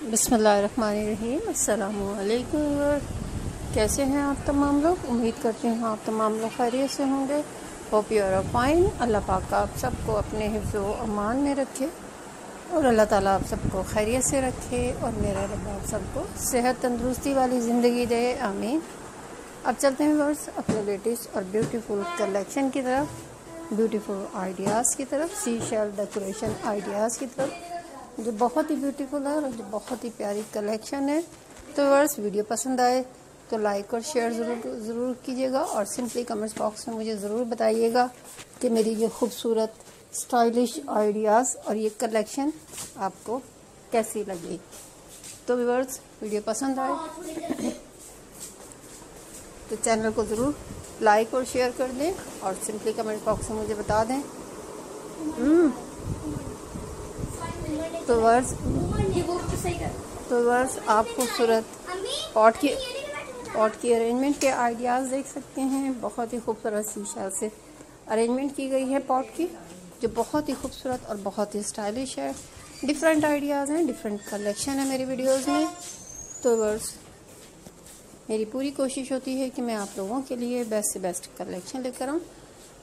बिसमीम अल्लाम कैसे हैं आप तमाम लोग? उम्मीद करते हैं आप तमाम लोग खैरियत से होंगे। होप आर फाइन अल्लाह पाक आप सबको अपने हिफ्ज़ अमान में रखे और अल्लाह ताला आप सबको खैरियत से रखे और मेरा रब आप सबको सेहत तंदरुस्ती वाली ज़िंदगी दे। आमीन। अब चलते हैं वर्स अपने लेटेस्ट और ब्यूटीफुल कलेक्शन की तरफ़ ब्यूटीफुल आइडियाज़ की तरफ़ सी शेल डेकोरेशन आइडियाज़ की तरफ़। जो बहुत ही ब्यूटीफुल है और जो बहुत ही प्यारी कलेक्शन है। तो वर्स वीडियो पसंद आए तो लाइक और शेयर ज़रूर ज़रूर कीजिएगा और सिंपली कमेंट्स बॉक्स में मुझे ज़रूर बताइएगा कि मेरी ये खूबसूरत स्टाइलिश आइडियाज़ और ये कलेक्शन आपको कैसी लगी। तो व्यूवर्स वीडियो पसंद आए तो चैनल को ज़रूर लाइक और शेयर कर दें और सिंपली कमेंट बॉक्स में मुझे बता दें। हम्म। तो वर्स तो वर्स आप खूबसूरत पॉट की पॉट की अरेंजमेंट के आइडियाज़ देख सकते हैं। बहुत ही खूबसूरत शीशा से अरेंजमेंट की गई है पॉट की, जो बहुत ही खूबसूरत और बहुत ही स्टाइलिश है। डिफरेंट आइडियाज़ हैं डिफरेंट कलेक्शन है मेरी वीडियोस में। तो वर्स मेरी पूरी कोशिश होती है कि मैं आप लोगों के लिए बेस्ट से बेस्ट कलेक्शन लेकर आऊँ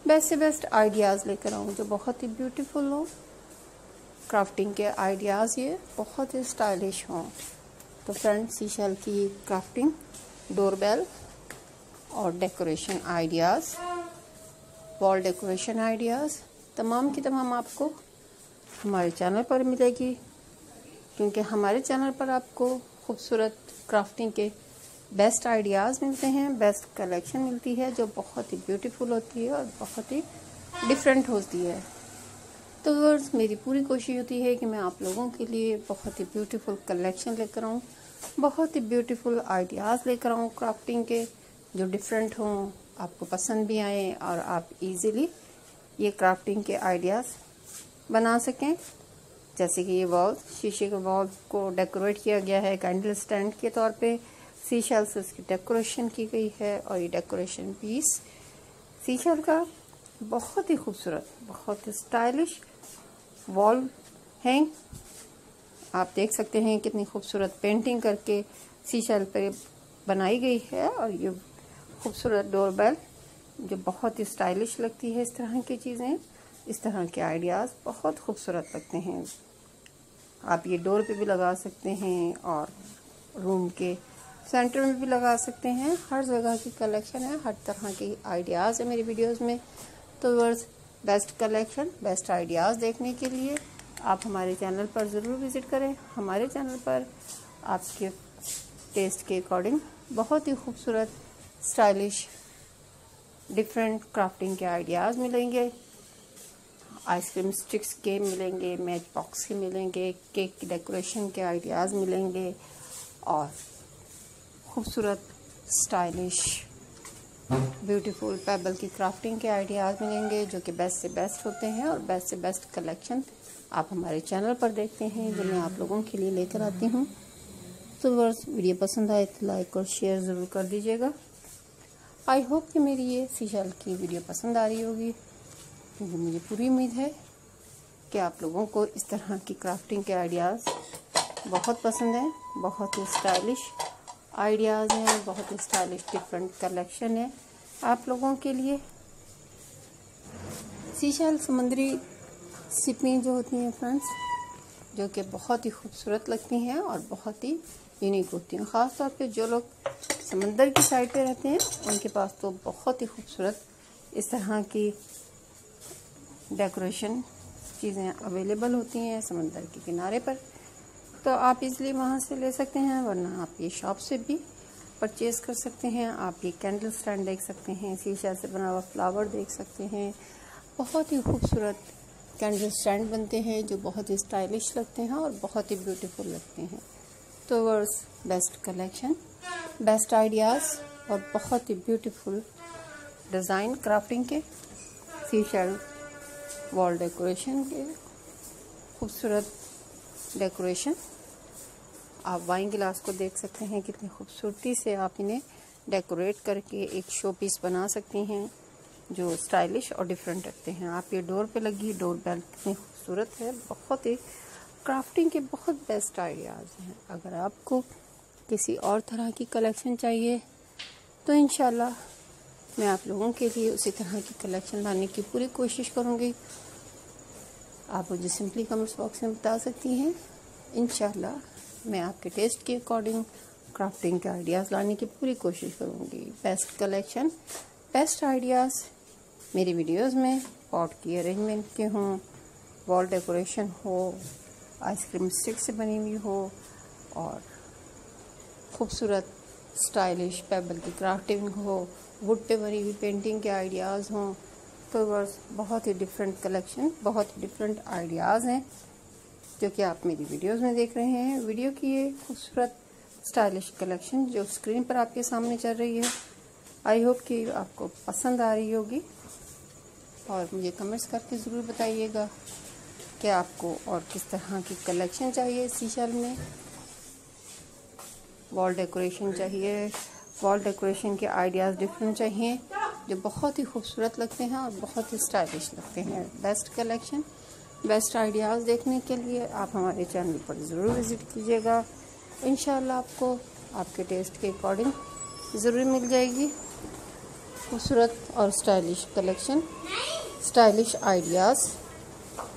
बेस्ट से बेस्ट आइडियाज़ लेकर आऊँ, जो बहुत ही ब्यूटीफुल हो। क्राफ्टिंग के आइडियाज़ ये बहुत ही स्टाइलिश हों। तो फ्रेंड सीशल की क्राफ्टिंग डोरबेल और decoration ideas wall decoration ideas तमाम की तमाम आपको हमारे चैनल पर मिलेगी। क्योंकि हमारे चैनल पर आपको खूबसूरत क्राफ्टिंग के बेस्ट आइडियाज़ मिलते हैं बेस्ट कलेक्शन मिलती है, जो बहुत ही ब्यूटीफुल होती है और बहुत ही डिफरेंट होती है। तो वर्स मेरी पूरी कोशिश होती है कि मैं आप लोगों के लिए बहुत ही ब्यूटीफुल कलेक्शन लेकर आऊँ, बहुत ही ब्यूटीफुल आइडियाज़ लेकर आऊँ क्राफ्टिंग के, जो डिफरेंट हों, आपको पसंद भी आए और आप इजीली ये क्राफ्टिंग के आइडियाज़ बना सकें। जैसे कि ये वॉल शीशे के वॉल को डेकोरेट किया गया है कैंडल स्टैंड के तौर पे। सी शेल से उसकी डेकोरेशन की गई है और ये डेकोरेशन पीस सी शेल का बहुत ही खूबसूरत, बहुत ही स्टाइलिश वॉल हैंग आप देख सकते हैं कितनी खूबसूरत पेंटिंग करके शीशल पर बनाई गई है और ये खूबसूरत डोरबेल जो बहुत ही स्टाइलिश लगती है इस तरह की चीज़ें। इस तरह के आइडियाज़ बहुत खूबसूरत लगते हैं। आप ये डोर पे भी लगा सकते हैं और रूम के सेंटर में भी लगा सकते हैं। हर जगह की कलेक्शन है, हर तरह की आइडियाज़ है मेरी वीडियोस में। तो वर्स बेस्ट कलेक्शन बेस्ट आइडियाज़ देखने के लिए, आप हमारे चैनल पर ज़रूर विज़िट करें। हमारे चैनल पर आपके टेस्ट के अकॉर्डिंग बहुत ही खूबसूरत स्टाइलिश डिफरेंट क्राफ्टिंग के आइडियाज़ मिलेंगे। आइसक्रीम स्टिक्स के मिलेंगे मैच बॉक्स के मिलेंगे केक की डेकोरेशन के आइडियाज़ मिलेंगे और खूबसूरत स्टाइलिश ब्यूटीफुल पेबल की क्राफ्टिंग के आइडियाज़ मिलेंगे, जो कि बेस्ट से बेस्ट होते हैं और बेस्ट से बेस्ट कलेक्शन आप हमारे चैनल पर देखते हैं, जो मैं आप लोगों के लिए लेकर आती हूँ। तो वर्स वीडियो पसंद आए तो लाइक और शेयर ज़रूर कर दीजिएगा। आई होप कि मेरी ये सीशल की वीडियो पसंद आ रही होगी। क्योंकि मुझे पूरी उम्मीद है कि आप लोगों को इस तरह की क्राफ्टिंग के आइडियाज़ बहुत पसंद हैं, बहुत ही स्टाइलिश आइडियाज़ हैं, बहुत स्टाइलिश डिफरेंट कलेक्शन है। आप लोगों के लिए सीशल समुद्री सिपें जो होती हैं फ्रेंड्स, जो कि बहुत ही खूबसूरत लगती हैं और बहुत ही यूनिक होती हैं। ख़ास तौर पे जो लोग समंदर की साइड पे रहते हैं, उनके पास तो बहुत ही खूबसूरत इस तरह की डेकोरेशन चीज़ें अवेलेबल होती हैं समंदर के किनारे पर। तो आप इसलिए वहाँ से ले सकते हैं, वरना आप ये शॉप से भी परचेज़ कर सकते हैं। आप ये कैंडल स्टैंड देख सकते हैं, शीशा से बना हुआ फ्लावर देख सकते हैं। बहुत ही खूबसूरत कैंडल स्टैंड बनते हैं, जो बहुत ही स्टाइलिश लगते हैं और बहुत ही ब्यूटीफुल लगते हैं। तो वर्स बेस्ट कलेक्शन बेस्ट आइडियाज़ और बहुत ही ब्यूटीफुल डिज़ाइन क्राफ्टिंग के शीशा वॉल डेकोरेशन के, खूबसूरत डेकोरेशन आप वाइन गिलास को देख सकते हैं, कितनी खूबसूरती से आप इन्हें डेकोरेट करके एक शो पीस बना सकती हैं, जो स्टाइलिश और डिफरेंट रखते हैं। आप ये डोर पे लगी डोर बेल कितनी खूबसूरत है, बहुत ही क्राफ्टिंग के बहुत बेस्ट आइडियाज़ हैं। अगर आपको किसी और तरह की कलेक्शन चाहिए तो इन मैं आप लोगों के लिए उसी तरह की कलेक्शन लाने की पूरी कोशिश करूँगी। आप मुझे सिंपली कमेंट्स बॉक्स में बता सकती हैं। इन मैं आपके टेस्ट के अकॉर्डिंग क्राफ्टिंग के आइडियाज़ लाने की पूरी कोशिश करूँगी। बेस्ट कलेक्शन बेस्ट आइडियाज़ मेरी वीडियोस में पॉट की अरेंजमेंट के हों वॉल डेकोरेशन हो आइसक्रीम स्टिक से बनी हुई हो, और खूबसूरत स्टाइलिश पेबल की क्राफ्टिंग हो वुड पे बनी हुई पेंटिंग के आइडियाज़ हों तो बस बहुत ही डिफरेंट कलेक्शन बहुत ही डिफरेंट आइडियाज़ हैं। जो कि आप मेरी वीडियोस में देख रहे हैं। वीडियो की ये खूबसूरत, स्टाइलिश कलेक्शन जो स्क्रीन पर आपके सामने चल रही है। आई होप कि आपको पसंद आ रही होगी। और मुझे कमेंट्स करके ज़रूर बताइएगा कि आपको और किस तरह की कलेक्शन चाहिए सीशल में। वॉल डेकोरेशन चाहिए। वॉल डेकोरेशन के आइडियाज़ डिफरेंट चाहिए, जो बहुत ही खूबसूरत लगते हैं और बहुत ही स्टाइलिश लगते हैं। बेस्ट कलेक्शन बेस्ट आइडियाज़ देखने के लिए आप हमारे चैनल पर ज़रूर विज़िट कीजिएगा। इन आपको आपके टेस्ट के अकॉर्डिंग ज़रूर मिल जाएगी। खूबसूरत और स्टाइलिश कलेक्शन, स्टाइलिश आइडियाज़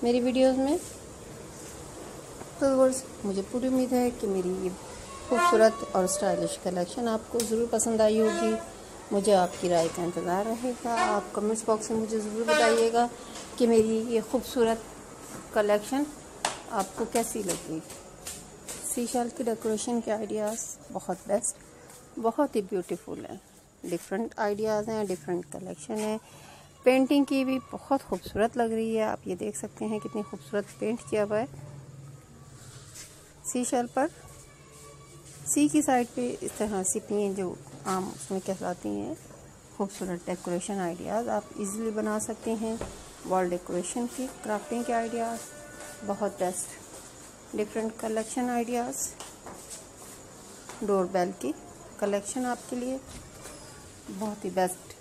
मेरी वीडियोस में। तो मुझे पूरी उम्मीद है कि मेरी ये खूबसूरत और स्टाइलिश कलेक्शन आपको ज़रूर पसंद आई होगी। मुझे आपकी राय का इंतज़ार रहेगा। आप कमेंट्स बॉक्स में मुझे ज़रूर बताइएगा कि मेरी ये खूबसूरत कलेक्शन आपको कैसी लगी? सीशल की डेकोरेशन के आइडियाज़ बहुत बेस्ट, बहुत ही ब्यूटीफुल हैं। डिफरेंट आइडियाज़ हैं, डिफरेंट कलेक्शन है। पेंटिंग की भी बहुत खूबसूरत लग रही है। आप ये देख सकते हैं कितनी खूबसूरत पेंट किया हुआ है। सी सीशल पर सी की साइड पे इस तरह सिपियाँ जो आम उसमें कहलाती हैं, खूबसूरत डेकोरेशन आइडियाज़ आप इजीली बना सकते हैं। वॉल डेकोरेशन की क्राफ्टिंग के आइडियाज़ बहुत best different collection ideas door bell की कलेक्शन आपके लिए बहुत ही बेस्ट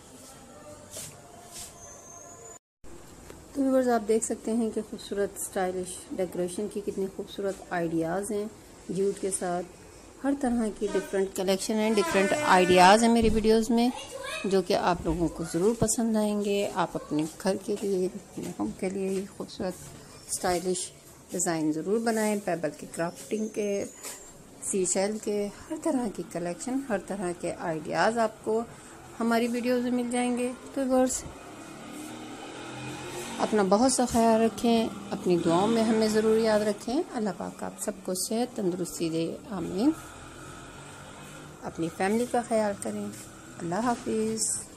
तो व्यूवर्स आप देख सकते हैं कि खूबसूरत स्टाइलिश डेकोरेशन की कितनी खूबसूरत आइडियाज़ हैं. जूट के साथ हर तरह की डिफरेंट कलेक्शन है डिफरेंट आइडियाज़ हैं मेरी वीडियोस में. जो कि आप लोगों को ज़रूर पसंद आएँगे। आप अपने घर के लिए, अपने होम के लिए खूबसूरत स्टाइलिश डिज़ाइन ज़रूर बनाएँ। पेबल की क्राफ्टिंग के सी शेल के, हर तरह की कलेक्शन हर तरह के आइडियाज़ आपको हमारी वीडियोज़ में मिल जाएँगे। तो वर्स अपना बहुत सा ख्याल रखें, अपनी दुआओं में हमें ज़रूर याद रखें। अल्लाह पाक आप सबको सेहत तंदरुस्ती दे, आमीन। अपनी फैमिली का ख्याल करें। अल्लाह हाफिज़